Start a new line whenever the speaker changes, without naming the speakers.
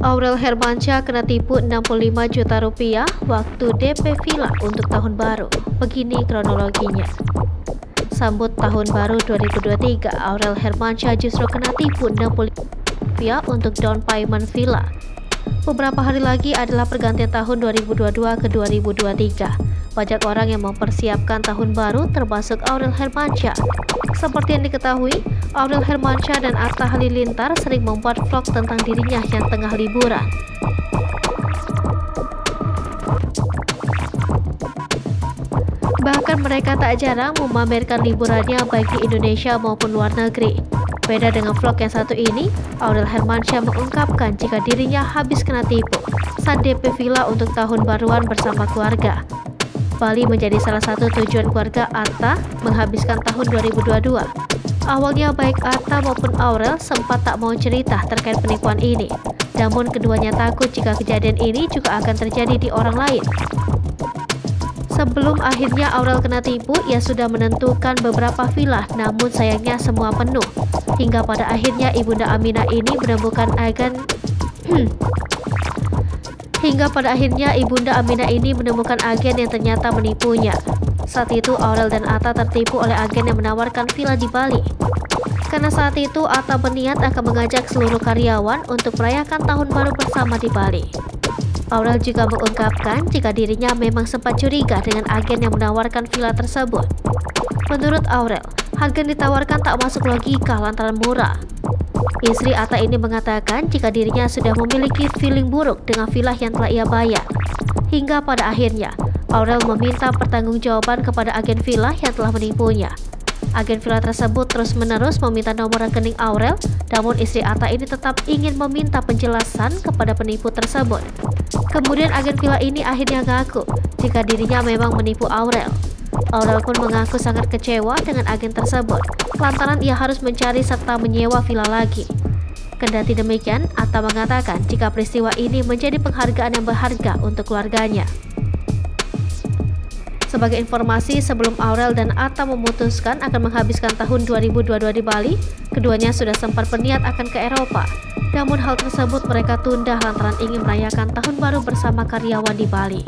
Aurel Hermansyah kena tipu 65 juta rupiah waktu DP villa untuk tahun baru. Begini kronologinya. Sambut tahun baru 2023, Aurel Hermansyah justru kena tipu 65 rupiah untuk down payment villa. Beberapa hari lagi adalah pergantian tahun 2022 ke 2023. Banyak orang yang mempersiapkan tahun baru termasuk Aurel Hermansyah. Seperti yang diketahui, Aurel Hermansyah dan Atta Halilintar sering membuat vlog tentang dirinya yang tengah liburan. Bahkan mereka tak jarang memamerkan liburannya baik di Indonesia maupun luar negeri. Beda dengan vlog yang satu ini, Aurel Hermansyah mengungkapkan jika dirinya habis kena tipu saat DP villa untuk tahun baruan bersama keluarga. Bali menjadi salah satu tujuan keluarga Atta menghabiskan tahun 2022. Awalnya baik Atta maupun Aurel sempat tak mau cerita terkait penipuan ini. Namun keduanya takut jika kejadian ini juga akan terjadi di orang lain. Sebelum akhirnya Aurel kena tipu, ia sudah menentukan beberapa villa, namun sayangnya semua penuh. Hingga pada akhirnya Ibunda Aminah ini menemukan agen Hingga pada akhirnya Ibunda Aminah ini menemukan agen yang ternyata menipunya. Saat itu Aurel dan Atta tertipu oleh agen yang menawarkan villa di Bali. Karena saat itu Atta berniat akan mengajak seluruh karyawan untuk merayakan tahun baru bersama di Bali. Aurel juga mengungkapkan jika dirinya memang sempat curiga dengan agen yang menawarkan villa tersebut. Menurut Aurel, harga yang ditawarkan tak masuk logika lantaran murah. Istri Atta ini mengatakan jika dirinya sudah memiliki feeling buruk dengan villa yang telah ia bayar. Hingga pada akhirnya, Aurel meminta pertanggungjawaban kepada agen villa yang telah menipunya. Agen villa tersebut terus-menerus meminta nomor rekening Aurel, namun istri Atta ini tetap ingin meminta penjelasan kepada penipu tersebut. Kemudian agen villa ini akhirnya ngaku jika dirinya memang menipu Aurel. Aurel pun mengaku sangat kecewa dengan agen tersebut, lantaran ia harus mencari serta menyewa villa lagi. Kendati demikian, Atta mengatakan jika peristiwa ini menjadi penghargaan yang berharga untuk keluarganya. Sebagai informasi, sebelum Aurel dan Atta memutuskan akan menghabiskan tahun 2022 di Bali, keduanya sudah sempat berniat akan ke Eropa. Namun hal tersebut mereka tunda lantaran ingin merayakan tahun baru bersama karyawan di Bali.